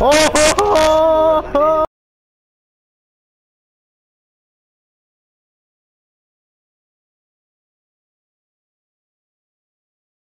Oh!